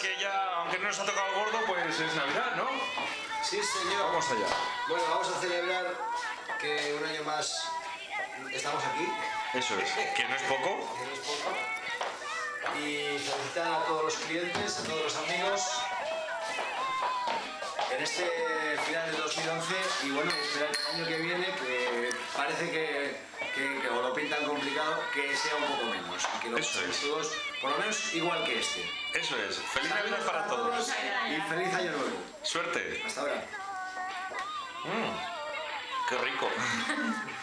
que ya, aunque no nos ha tocado gordo, pues es Navidad, ¿no? Sí, señor. Vamos allá. Bueno, vamos a celebrar que un año más estamos aquí. Eso es, que no es poco. que no es poco. Y felicitar a todos los clientes, a todos los amigos en este final de 2011 y bueno, esperar el año que viene que parece que, que sea un poco menos. Y que lo Eso por lo menos igual que este. Eso es. Feliz Navidad para todos. Y feliz año nuevo. Suerte. Hasta ahora. Mm, qué rico.